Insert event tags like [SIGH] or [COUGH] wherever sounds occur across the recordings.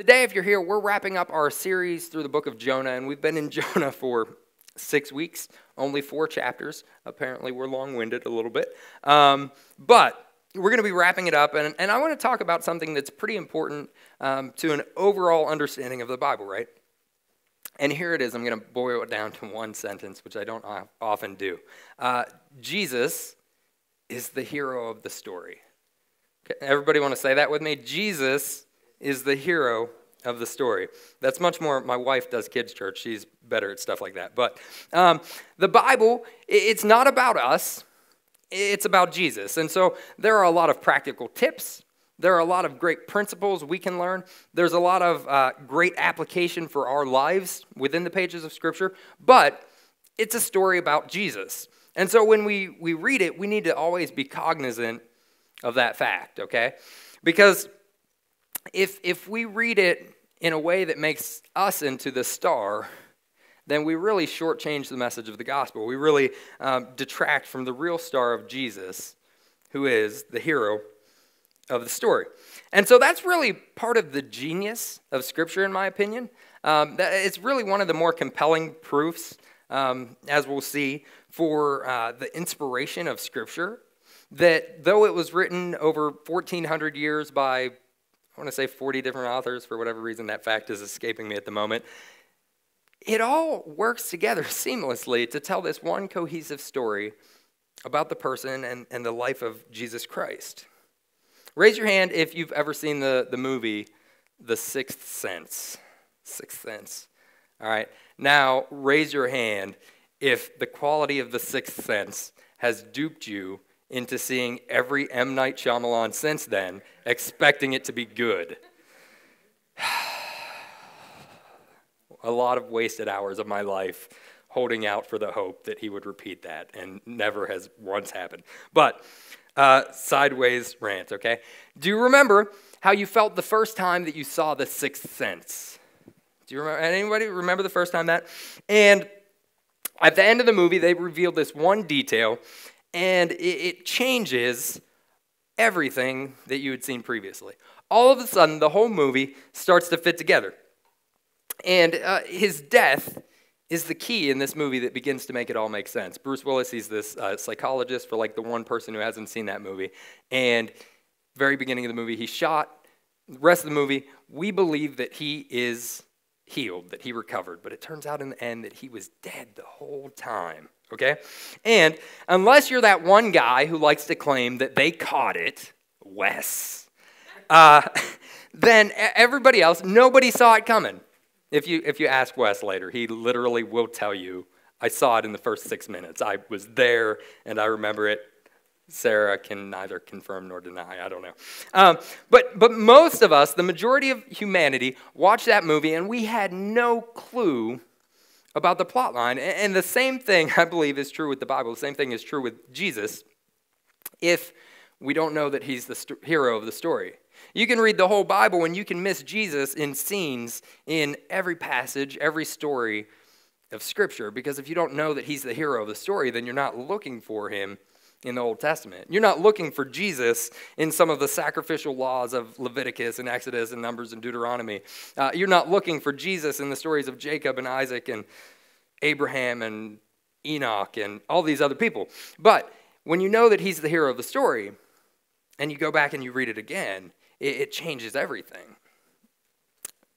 Today, if you're here, we're wrapping up our series through the book of Jonah, and we've been in [LAUGHS] Jonah for six weeks, only four chapters. Apparently, we're long winded a little bit. Um, but we're going to be wrapping it up, and, and I want to talk about something that's pretty important um, to an overall understanding of the Bible, right? And here it is. I'm going to boil it down to one sentence, which I don't often do. Uh, Jesus is the hero of the story. Okay, everybody want to say that with me? Jesus is the hero of the story. That's much more, my wife does kids' church. She's better at stuff like that. But um, the Bible, it's not about us, it's about Jesus. And so there are a lot of practical tips. There are a lot of great principles we can learn. There's a lot of uh, great application for our lives within the pages of Scripture, but it's a story about Jesus. And so when we, we read it, we need to always be cognizant of that fact, okay? Because if, if we read it in a way that makes us into the star, then we really shortchange the message of the gospel. We really um, detract from the real star of Jesus, who is the hero of the story. And so that's really part of the genius of Scripture, in my opinion. Um, it's really one of the more compelling proofs, um, as we'll see, for uh, the inspiration of Scripture. That though it was written over 1,400 years by I want to say 40 different authors for whatever reason that fact is escaping me at the moment. It all works together [LAUGHS] seamlessly to tell this one cohesive story about the person and, and the life of Jesus Christ. Raise your hand if you've ever seen the, the movie The Sixth Sense. Sixth Sense. All right. Now, raise your hand if the quality of The Sixth Sense has duped you into seeing every M. Night Shyamalan since then, expecting it to be good. [SIGHS] a lot of wasted hours of my life holding out for the hope that he would repeat that, and never has once happened. But uh, sideways rant, okay? Do you remember how you felt the first time that you saw The Sixth Sense? Do you remember? Anybody remember the first time that? And at the end of the movie, they revealed this one detail and it, changes everything that you had seen previously. All of a sudden, the whole movie starts to fit together. And uh, his death is the key in this movie that begins to make it all make sense. Bruce Willis, he's this uh, psychologist for like the one person who hasn't seen that movie. And very beginning of the movie, he's shot. The rest of the movie, we believe that he is healed, that he recovered. But it turns out in the end that he was dead the whole time okay? And unless you're that one guy who likes to claim that they caught it, Wes, uh, [LAUGHS] then everybody else, nobody saw it coming. If you, if you ask Wes later, he literally will tell you, I saw it in the first six minutes. I was there and I remember it. Sarah can neither confirm nor deny. I don't know. Um, but, but most of us, the majority of humanity, watched that movie and we had no clue about the plot line. And the same thing, [LAUGHS] I believe, is true with the Bible. The same thing is true with Jesus if we don't know that he's the hero of the story. You can read the whole Bible and you can miss Jesus in scenes in every passage, every story of Scripture, because if you don't know that he's the hero of the story, then you're not looking for him in the Old Testament. You're not looking for Jesus in some of the sacrificial laws of Leviticus and Exodus and Numbers and Deuteronomy. Uh, you're not looking for Jesus in the stories of Jacob and Isaac and Abraham and Enoch and all these other people. But when you know that he's the hero of the story and you go back and you read it again, it, it changes everything.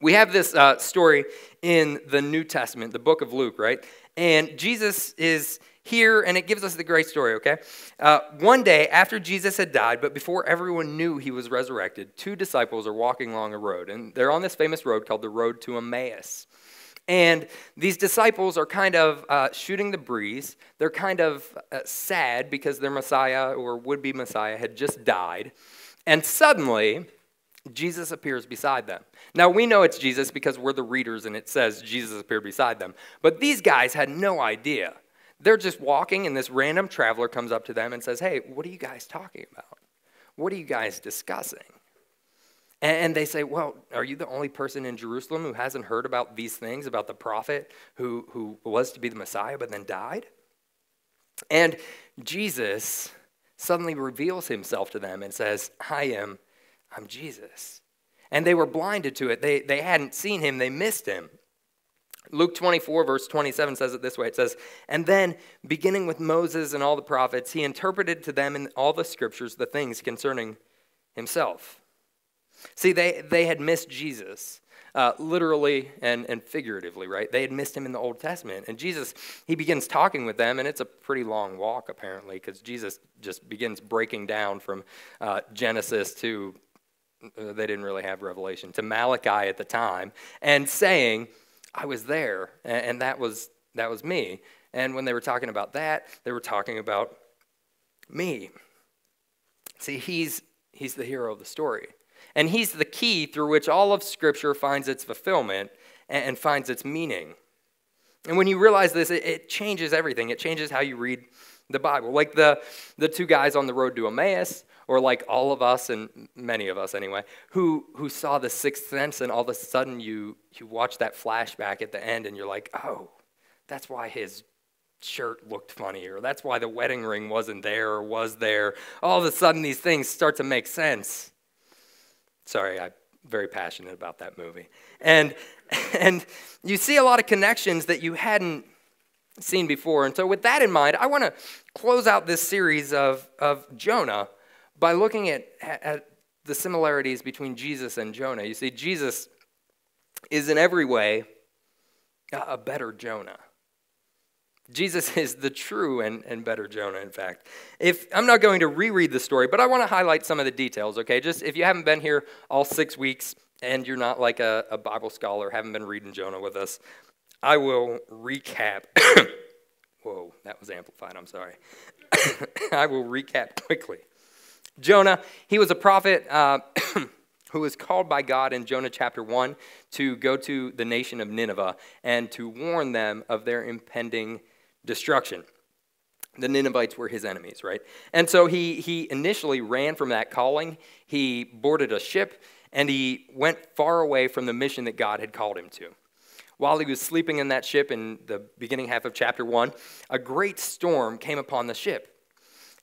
We have this uh, story in the New Testament, the book of Luke, right? And Jesus is here, and it gives us the great story, okay? Uh, one day after Jesus had died, but before everyone knew he was resurrected, two disciples are walking along a road, and they're on this famous road called the Road to Emmaus. And these disciples are kind of uh, shooting the breeze. They're kind of uh, sad because their Messiah or would be Messiah had just died. And suddenly, Jesus appears beside them. Now, we know it's Jesus because we're the readers and it says Jesus appeared beside them. But these guys had no idea. They're just walking, and this random traveler comes up to them and says, Hey, what are you guys talking about? What are you guys discussing? And they say, Well, are you the only person in Jerusalem who hasn't heard about these things, about the prophet who, who was to be the Messiah but then died? And Jesus suddenly reveals himself to them and says, I am, I'm Jesus. and they were blinded to it. They, they hadn't seen him, they missed him. Luke 24, verse 27 says it this way it says, And then, beginning with Moses and all the prophets, he interpreted to them in all the scriptures the things concerning himself. See, they, they had missed Jesus. Uh, literally and, and figuratively, right? They had missed him in the Old Testament. And Jesus, he begins talking with them, and it's a pretty long walk, apparently, because Jesus just begins breaking down from uh, Genesis to, uh, they didn't really have Revelation, to Malachi at the time, and saying, I was there, and, and that, was, that was me. And when they were talking about that, they were talking about me. See, he's, he's the hero of the story. And he's the key through which all of Scripture finds its fulfillment and, finds its meaning. And when you realize this, it, it, changes everything. It changes how you read the Bible. Like the, the two guys on the road to Emmaus, or like all of us, and many of us anyway, who, who saw the sixth sense, and all of a sudden you, you watch that flashback at the end, and you're like, oh, that's why his shirt looked funny, or that's why the wedding ring wasn't there or was there. All of a sudden, these things start to make sense. Sorry, I'm very passionate about that movie. And, [LAUGHS] and you see a lot of connections that you hadn't seen before. And so, with that in mind, I want to close out this series of, of Jonah by looking at, at the similarities between Jesus and Jonah. You see, Jesus is in every way a better Jonah. Jesus is the true and, and better Jonah, in fact. If I'm not going to reread the story, but I want to highlight some of the details, okay? Just if you haven't been here all six weeks and you're not like a, a Bible scholar, haven't been reading Jonah with us, I will recap. [COUGHS] Whoa, that was amplified, I'm sorry. [COUGHS] I will recap quickly. Jonah, he was a prophet uh, [COUGHS] who was called by God in Jonah chapter 1 to go to the nation of Nineveh and to warn them of their impending destruction. The Ninevites were his enemies, right? And so he, he initially ran from that calling. He boarded a ship and he went far away from the mission that God had called him to. While he was sleeping in that ship in the beginning half of chapter 1, a great storm came upon the ship.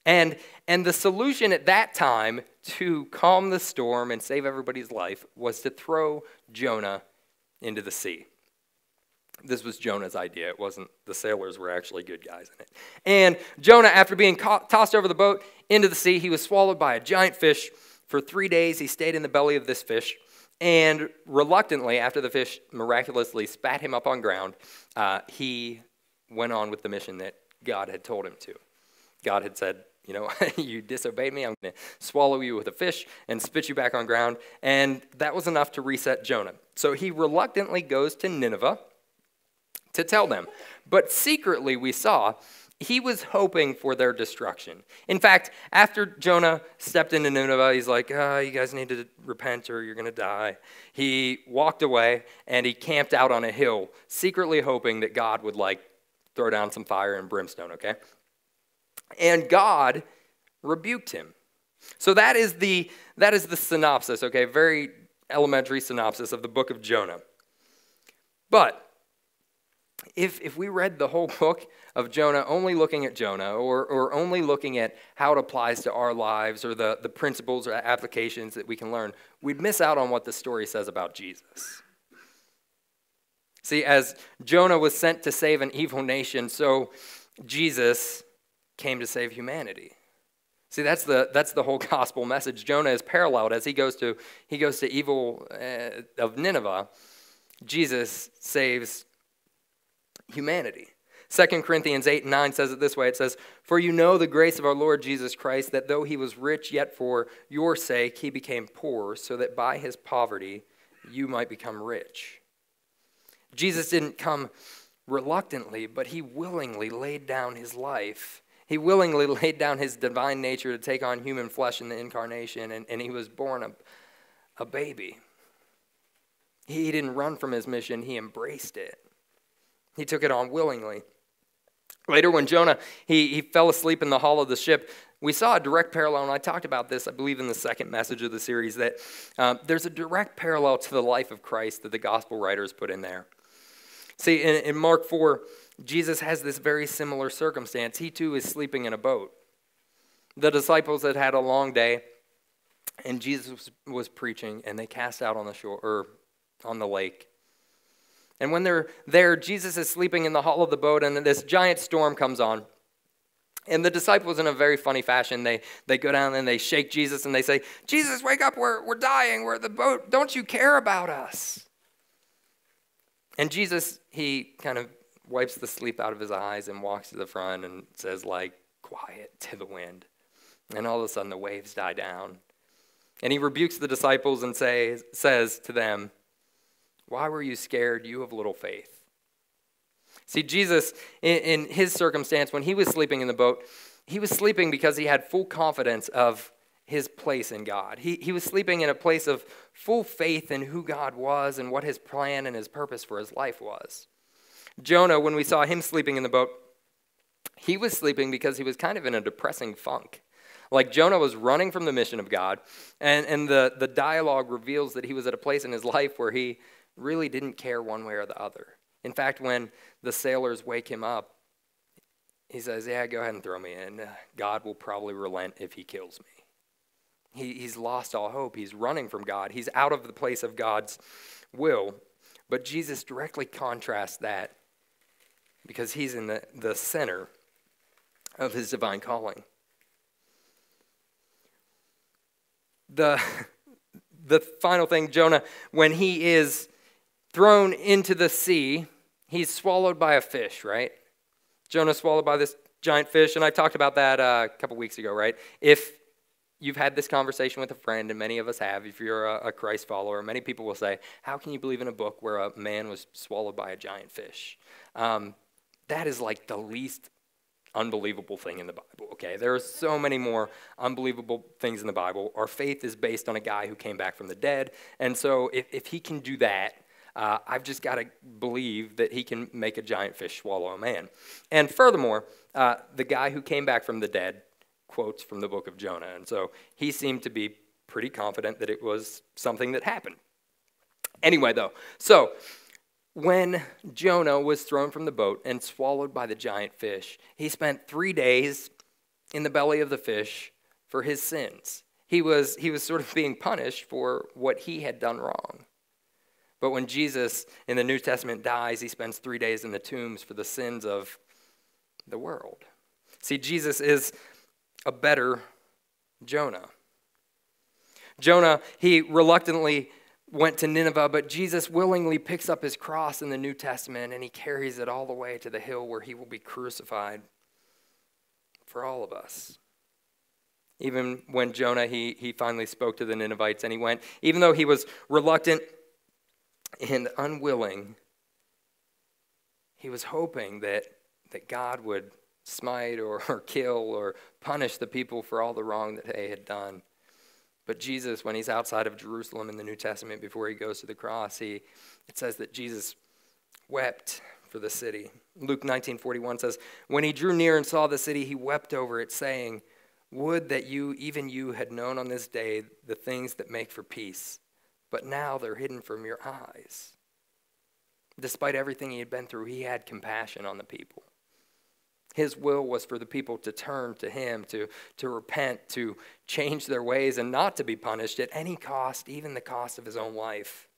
And, and the solution at that time to calm the storm and save everybody's life was to throw Jonah into the sea. This was Jonah's idea. It wasn't, the sailors were actually good guys in it. And Jonah, after being ca- tossed over the boat into the sea, he was swallowed by a giant fish. For three days, he stayed in the belly of this fish. And reluctantly, after the fish miraculously spat him up on ground, uh, he went on with the mission that God had told him to. God had said, You know, [LAUGHS] you disobeyed me, I'm going to swallow you with a fish and spit you back on ground. And that was enough to reset Jonah. So he reluctantly goes to Nineveh to tell them. But secretly, we saw he was hoping for their destruction. In fact, after Jonah stepped into Nineveh, he's like, oh, You guys need to repent or you're going to die. He walked away and he camped out on a hill, secretly hoping that God would like throw down some fire and brimstone, okay? And God rebuked him. So that is the that is the synopsis, okay? Very elementary synopsis of the book of Jonah. But if, if we read the whole [LAUGHS] book of Jonah only looking at Jonah or, or only looking at how it applies to our lives or the, the principles or applications that we can learn, we'd miss out on what the story says about Jesus. See, as Jonah was sent to save an evil nation, so Jesus came to save humanity. See, that's the, that's the whole [LAUGHS] gospel message. Jonah is paralleled as he goes to, he goes to evil uh, of Nineveh. Jesus saves humanity. 2 Corinthians 8 and 9 says it this way it says, For you know the grace of our Lord Jesus Christ, that though he was rich, yet for your sake he became poor, so that by his poverty you might become rich. Jesus didn't come reluctantly, but he willingly laid down his life. He willingly [LAUGHS] laid down his divine nature to take on human flesh in the incarnation, and, and he was born a, a baby. He didn't run from his mission, he embraced it. He took it on willingly. Later, when Jonah he, he fell asleep in the hull of the ship, we saw a direct parallel, and I talked about this, I believe, in the second message of the series, that um, there's a direct parallel to the life of Christ that the gospel writers put in there. See, in, in Mark 4, Jesus has this very similar circumstance. He too is sleeping in a boat. The disciples had had a long day, and Jesus was, preaching, and they cast out on the shore or on the lake. And when they're there, Jesus is sleeping in the hull of the boat, and this giant storm comes on. And the disciples, in a very funny fashion, they, they go down and they shake Jesus and they say, Jesus, wake up, we're, we're dying, we're the boat, don't you care about us? And Jesus, he kind of wipes the sleep out of his eyes and walks to the front and says, like, quiet to the wind. And all of a sudden the waves die down. And he rebukes the disciples and say, says to them, Why were you scared, you of little faith? See, Jesus, in, in his circumstance, when he was sleeping in the boat, he was sleeping because he had full confidence of his place in God. He, he was sleeping in a place of full faith in who God was and what his plan and his purpose for his life was. Jonah, when we saw him sleeping in the boat, he was sleeping because he was kind of in a depressing funk. Like Jonah was running from the mission of God, and, and the, the dialogue reveals that he was at a place in his life where he really didn't care one way or the other. In fact, when the sailors wake him up, he says, Yeah, go ahead and throw me in. God will probably relent if he kills me. He, he's lost all hope. He's running from God. He's out of the place of God's will. But Jesus directly contrasts that because he's in the, the center of his divine calling. The, [LAUGHS] the final thing, Jonah, when he is thrown into the sea, he's swallowed by a fish, right? Jonah swallowed by this giant fish, and I talked about that uh, a couple weeks ago, right? If you've had this conversation with a friend, and many of us have, if you're a, a Christ follower, many people will say, How can you believe in a book where a man was swallowed by a giant fish? Um, that is like the least unbelievable thing in the Bible, okay? There are so many more unbelievable things in the Bible. Our faith is based on a guy who came back from the dead. And so if, if he can do that, uh, I've just got to believe that he can make a giant fish swallow a man. And furthermore, uh, the guy who came back from the dead quotes from the book of Jonah. And so he seemed to be pretty confident that it was something that happened. Anyway, though, so when Jonah was thrown from the boat and swallowed by the giant fish, he spent three days in the belly of the fish for his sins. He was, he was sort of [LAUGHS] being punished for what he had done wrong. But when Jesus in the New Testament dies, he spends three days in the tombs for the sins of the world. See, Jesus is a better Jonah. Jonah, he reluctantly went to Nineveh, but Jesus willingly picks up his cross in the New Testament and he carries it all the way to the hill where he will be crucified for all of us. Even when Jonah, he, he finally spoke to the Ninevites and he went, even though he was reluctant and unwilling, he was hoping that, that God would smite or, or kill or punish the people for all the wrong that they had done. But Jesus, when he's outside of Jerusalem in the New Testament before he goes to the cross, he, it says that Jesus wept for the city. Luke 19:41 says, "When he drew near and saw the city, he wept over it, saying, Would that you, even you, had known on this day the things that make for peace, but now they're hidden from your eyes." Despite everything he had been through, he had compassion on the people. His will was for the people to turn to him, to, to repent, to change their ways, and not to be punished at any cost, even the cost of his own life.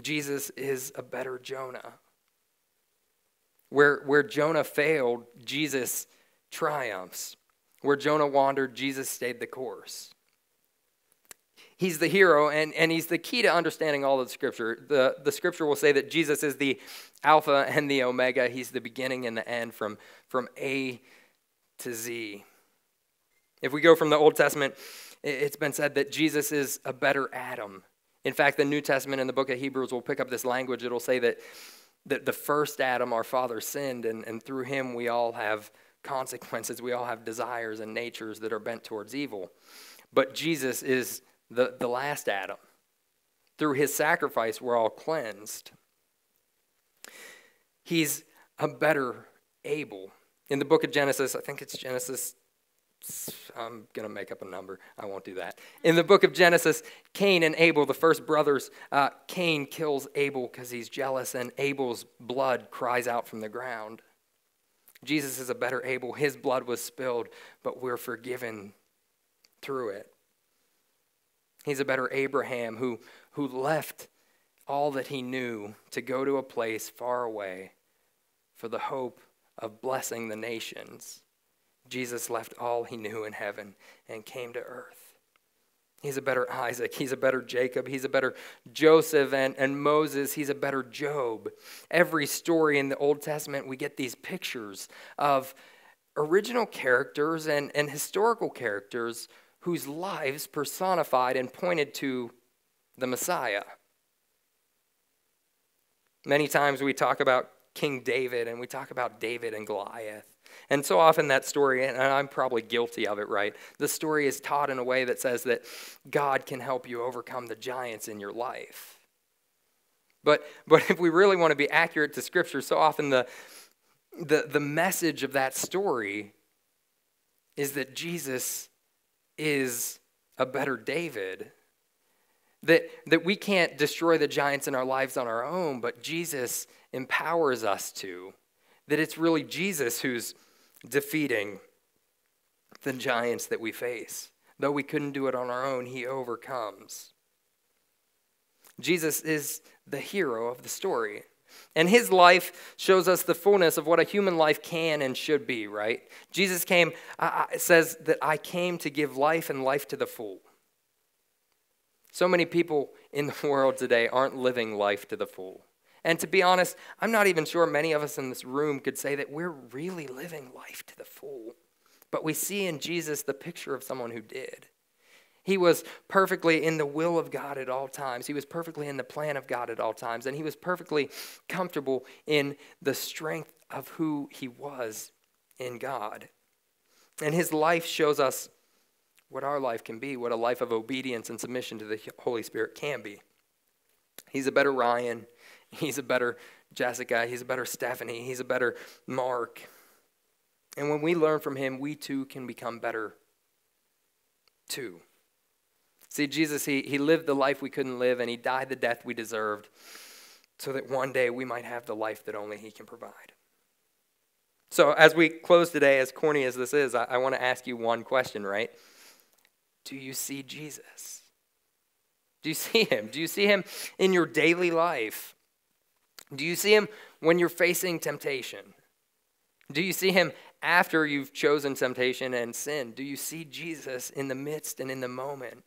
Jesus is a better Jonah. Where, where Jonah failed, Jesus triumphs. Where Jonah wandered, Jesus stayed the course. He's the hero, and, and he's the key to understanding all of the scripture. The, the scripture will say that Jesus is the Alpha and the Omega. He's the beginning and the end from, from A to Z. If we go from the Old Testament, it's been said that Jesus is a better Adam. In fact, the New Testament in the book of Hebrews will pick up this language. It'll say that, that the first Adam, our father, sinned, and, and through him we all have consequences. We all have desires and natures that are bent towards evil. But Jesus is the, the last Adam. Through his sacrifice, we're all cleansed. He's a better Abel. In the book of Genesis, I think it's Genesis, I'm going to make up a number. I won't do that. In the book of Genesis, Cain and Abel, the first brothers, uh, Cain kills Abel because he's jealous, and Abel's blood cries out from the ground. Jesus is a better Abel. His blood was spilled, but we're forgiven through it. He's a better Abraham who, who left all that he knew to go to a place far away for the hope of blessing the nations. Jesus left all he knew in heaven and came to earth. He's a better Isaac. He's a better Jacob. He's a better Joseph and, and Moses. He's a better Job. Every story in the Old Testament, we get these pictures of original characters and, and historical characters whose lives personified and pointed to the Messiah. Many times we talk about King David and we talk about David and Goliath. And so often that story, and I'm probably guilty of it, right? The story is taught in a way that says that God can help you overcome the giants in your life. But, but if we really want to be accurate to Scripture, so often the, the, the message of that story is that Jesus is a better David. That, that we can't destroy the giants in our lives on our own, but Jesus empowers us to. That it's really Jesus who's defeating the giants that we face. Though we couldn't do it on our own, he overcomes. Jesus is the hero of the story. And his life shows us the fullness of what a human life can and should be, right? Jesus came, says that I came to give life and life to the full. So many people in the [LAUGHS] world today aren't living life to the full. And to be honest, I'm not even sure many of us in this room could say that we're really living life to the full. But we see in Jesus the picture of someone who did. He was perfectly in the will of God at all times. He was perfectly in the plan of God at all times. And he was perfectly comfortable in the strength of who he was in God. And his life shows us what our life can be, what a life of obedience and submission to the Holy Spirit can be. He's a better Ryan. He's a better Jessica. He's a better Stephanie. He's a better Mark. And when we learn from him, we too can become better too. See, Jesus, he, he lived the life we couldn't live, and he died the death we deserved so that one day we might have the life that only he can provide. So, as we close today, as corny as this is, I, I want to ask you one question, right? Do you see Jesus? Do you see him? Do you see him in your daily life? Do you see him when you're facing temptation? Do you see him after you've chosen temptation and sin? Do you see Jesus in the midst and in the moment?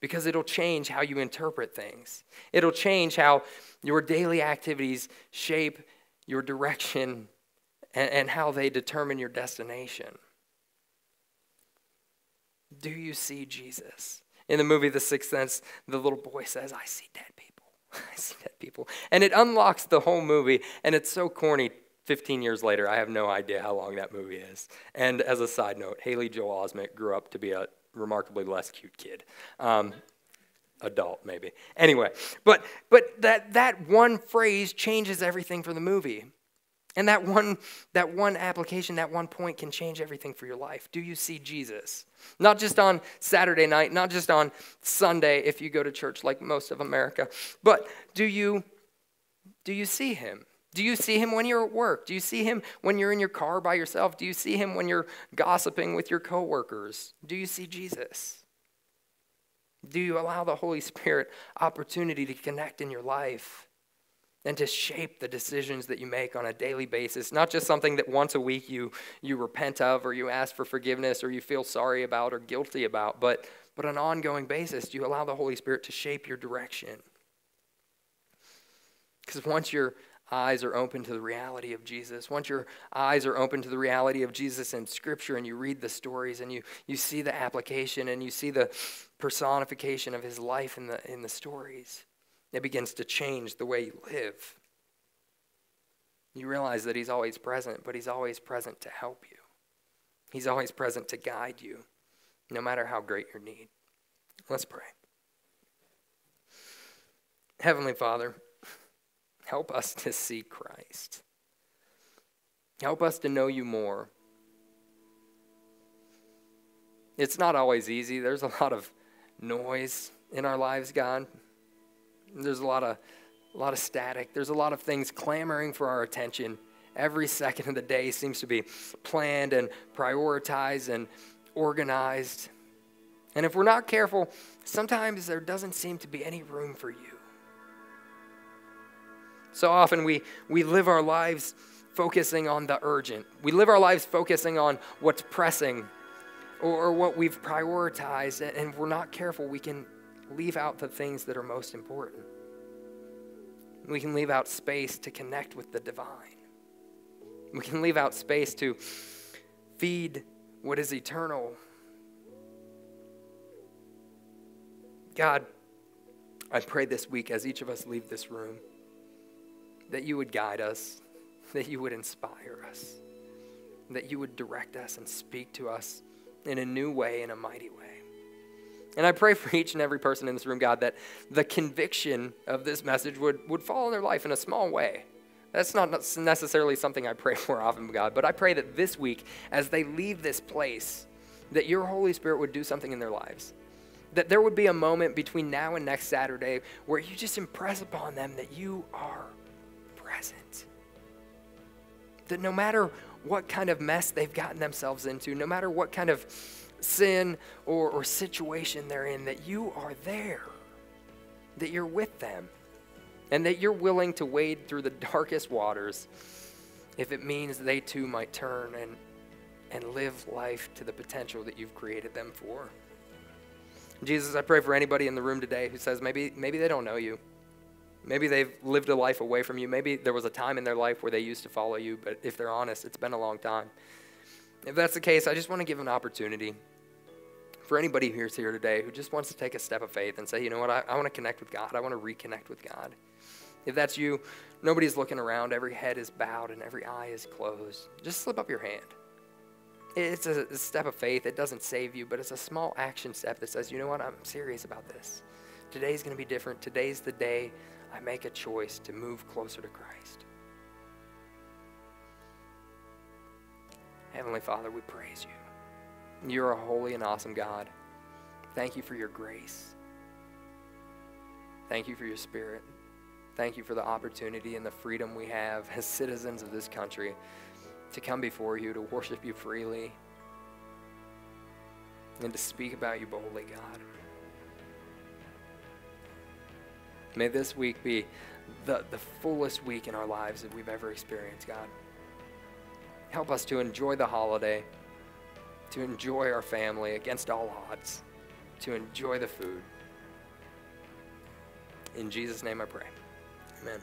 Because it'll change how you interpret things. It'll change how your daily activities shape your direction and, and how they determine your destination. Do you see Jesus? In the movie The Sixth Sense, the little boy says, I see dead people. [LAUGHS] I see dead people. And it unlocks the whole movie, and it's so corny 15 years later. I have no idea how long that movie is. And as a side note, Haley Joel Osment grew up to be a remarkably less cute kid. Um, adult, maybe. Anyway, but, but that, that one phrase changes everything for the movie. And that one, that one application, that one point can change everything for your life. Do you see Jesus? Not just on Saturday night, not just on Sunday if you go to church like most of America, but do you, do you see him? Do you see him when you're at work? Do you see him when you're in your car by yourself? Do you see him when you're gossiping with your coworkers? Do you see Jesus? Do you allow the Holy Spirit opportunity to connect in your life? and to shape the decisions that you make on a daily basis not just something that once a week you you repent of or you ask for forgiveness or you feel sorry about or guilty about but but on an ongoing basis Do you allow the holy spirit to shape your direction because once your eyes are open to the reality of jesus once your eyes are open to the reality of jesus in scripture and you read the stories and you you see the application and you see the personification of his life in the in the stories it begins to change the way you live. You realize that He's always present, but He's always present to help you. He's always present to guide you, no matter how great your need. Let's pray. Heavenly Father, help us [LAUGHS] to see Christ. Help us to know you more. It's not always easy. There's a lot of noise in our lives, God. There's a lot of a lot of static. There's a lot of things clamoring for our attention. Every second of the day seems to be planned and prioritized, and organized. And if we're not careful, sometimes there doesn't seem to be any room for you. So often we, we live our lives focusing on the urgent. We live our lives focusing on what's pressing or, or what we've prioritized, and, and we're not careful, we can leave out the things that are most important. We can leave out space to connect with the divine. We can leave out space to feed what is eternal. God, I pray this week as each of us leave this room that you would guide us, that you would inspire us, that you would direct us and speak to us in a new way, in a mighty way. And I pray [LAUGHS] for each and every person in this room, God, that the conviction of this message would, would fall in their life in a small way. That's not necessarily something I pray [LAUGHS] for often, God, but I pray that this week, as they leave this place, that your Holy Spirit would do something in their lives. That there would be a moment between now and next Saturday where you just impress upon them that you are present. That no matter what kind of mess they've gotten themselves into, no matter what kind of sin or, or situation they're in, that you are there, that you're with them, and that you're willing to wade through the [LAUGHS] darkest waters if it means they too might turn and, and live life to the potential that you've created them for. Jesus, I pray for anybody in the room today who says maybe, maybe they don't know you. Maybe they've lived a life away from you. Maybe there was a time in their life where they used to follow you, but if they're honest, it's been a long time. If that's the case, I just want to give an opportunity for anybody who's here today who just wants to take a step of faith and say, you know what, I, I want to connect with God. I want to reconnect with God. If that's you, nobody's looking around, every head is bowed and every eye is closed. Just slip up your hand. It's a, a step of faith. It doesn't save you, but it's a small action step that says, you know what, I'm serious about this. Today's going to be different. Today's the day I make a choice to move closer to Christ. Heavenly Father, we praise you. You're a holy and awesome God. Thank you for your grace. Thank you for your spirit. Thank you for the opportunity and the freedom we have as [LAUGHS] citizens of this country to come before you, to worship you freely, and to speak about you boldly, God. May this week be the, the fullest week in our lives that we've ever experienced, God. Help us to enjoy the holiday, to enjoy our family against all odds, to enjoy the food. In Jesus' name I pray. Amen.